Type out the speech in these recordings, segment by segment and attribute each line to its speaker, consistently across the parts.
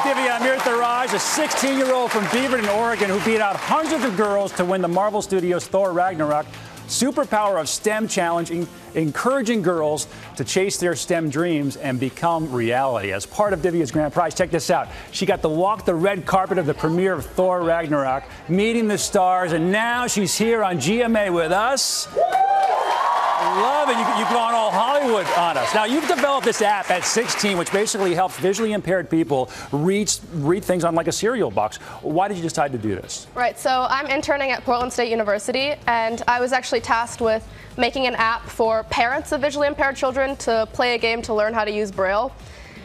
Speaker 1: Divya Amir a 16 year old from Beaverton, Oregon, who beat out hundreds of girls to win the Marvel Studios Thor Ragnarok Superpower of STEM Challenge, encouraging girls to chase their STEM dreams and become reality. As part of Divya's grand prize, check this out. She got to walk the red carpet of the premiere of Thor Ragnarok, meeting the stars, and now she's here on GMA with us. You, have gone all Hollywood on us. Now, you've developed this app at 16, which basically helps visually impaired people read, read things on like a cereal box. Why did you decide to do this?
Speaker 2: Right. So I'm interning at Portland State University, and I was actually tasked with making an app for parents of visually impaired children to play a game to learn how to use Braille.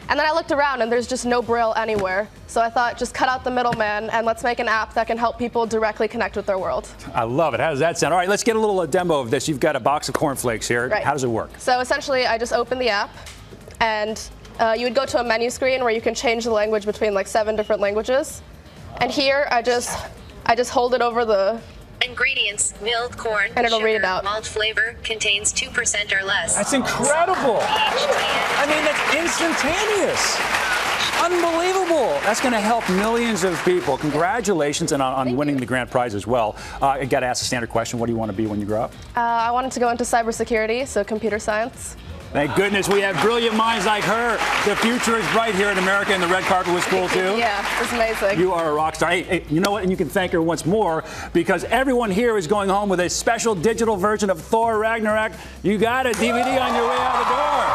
Speaker 2: And then I looked around and there's just no Braille anywhere. So I thought, just cut out the middleman and let's make an app that can help people directly connect with their world.
Speaker 1: I love it. How does that sound? All right, let's get a little demo of this. You've got a box of cornflakes here.
Speaker 2: Right.
Speaker 1: How does it work?
Speaker 2: So essentially, I just open the app and uh, you would go to a menu screen where you can change the language between like seven different languages. And here, I just, I just hold it over the
Speaker 3: Ingredients, milled corn,
Speaker 2: and it'll
Speaker 3: sugar,
Speaker 2: read it out.
Speaker 3: malt flavor, contains 2% or less.
Speaker 1: That's incredible. I mean, that's instantaneous. Unbelievable. That's going to help millions of people. Congratulations and on, on winning
Speaker 2: you.
Speaker 1: the grand prize as well. Uh, I got to ask the standard question what do you want to be when you grow up?
Speaker 2: Uh, I wanted to go into cybersecurity, so computer science.
Speaker 1: Thank goodness we have brilliant minds like her. The future is bright here in America, and the red carpet was cool too.
Speaker 2: yeah, it's amazing.
Speaker 1: You are a rock star. Hey, hey, you know what? And you can thank her once more because everyone here is going home with a special digital version of Thor Ragnarok. You got a DVD on your way out the door.